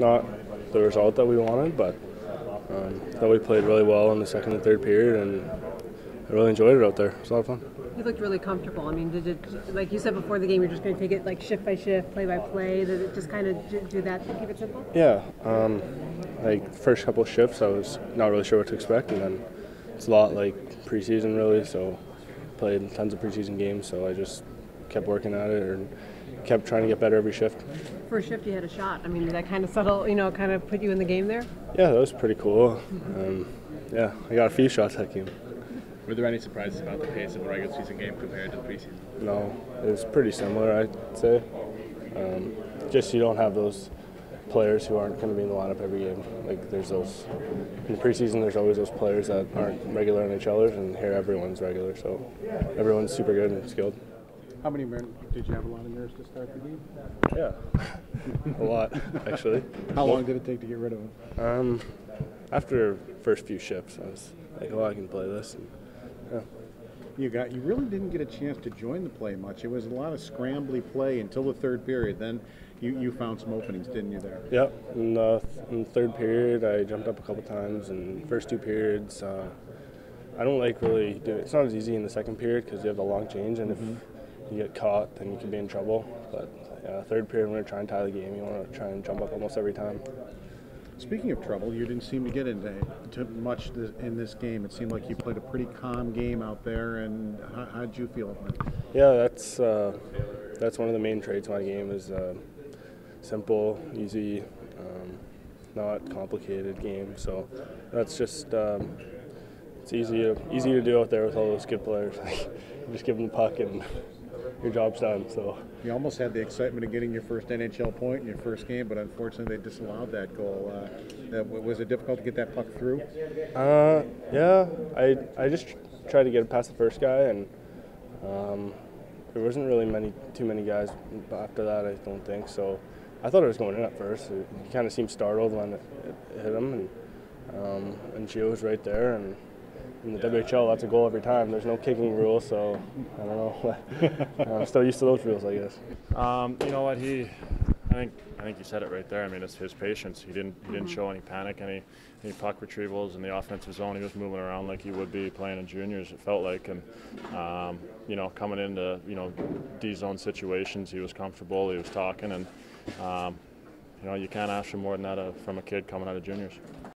not the result that we wanted, but um, thought we played really well in the second and third period, and I really enjoyed it out there. It was a lot of fun. You looked really comfortable. I mean, did it, like you said before the game, you're just going to take it like shift by shift, play by play? Did it just kind of do that to keep it simple? Yeah, um, like first couple shifts, I was not really sure what to expect, and then it's a lot like preseason really. So played tons of preseason games, so I just kept working at it and kept trying to get better every shift. First shift, you had a shot. I mean, did that kind of settle, you know, kind of put you in the game there? Yeah, that was pretty cool. Um, yeah, I got a few shots that game. Were there any surprises about the pace of a regular season game compared to the preseason? No, it was pretty similar, I'd say. Um, just you don't have those players who aren't going to be in the lineup every game. Like there's those in the preseason, there's always those players that aren't regular NHLers, and here everyone's regular, so everyone's super good and skilled. How many men did you have a lot of nerves to start the game? Yeah, a lot actually. How long did it take to get rid of them? Um, after first few shifts, I was like, "Oh, I can play this." And, yeah. You got you really didn't get a chance to join the play much. It was a lot of scrambly play until the third period. Then you, you found some openings, didn't you? There. Yep. In the, in the third period, I jumped up a couple times, and first two periods, uh, I don't like really doing. It. It's not as easy in the second period because you have the long change, and Mm-hmm. if you get caught, then you can be in trouble. But uh, third period, when we're trying to tie the game, you want to try and jump up almost every time. Speaking of trouble, you didn't seem to get into much in this game. It seemed like you played a pretty calm game out there. And how, how did you feel about it? Yeah, that's uh, that's one of the main traits of my game is uh, simple, easy, um, not complicated game. So that's just um, it's easy to, easy to do out there with all those good players. just give them the puck and your job's done. So You almost had the excitement of getting your first NHL point in your first game, but unfortunately they disallowed that goal. Uh, that, was it difficult to get that puck through? uh, yeah, I I just tried to get it past the first guy and. Um, there wasn't really many, too many guys after that. I don't think so. I thought it was going in at first. He kind of seemed startled when it, it hit him, and um, and Gio was right there. And in the WHL, that's a goal every time. There's no kicking rule, so I don't know. I'm still used to those rules, I guess. Um, you know what he, I think I think you said it right there. I mean, it's his patience. He didn't he didn't show any panic, any any puck retrievals in the offensive zone. He was moving around like he would be playing in juniors. It felt like, and um, you know, coming into you know D zone situations, he was comfortable. He was talking, and um, you know, you can't ask for more than that uh, from a kid coming out of juniors.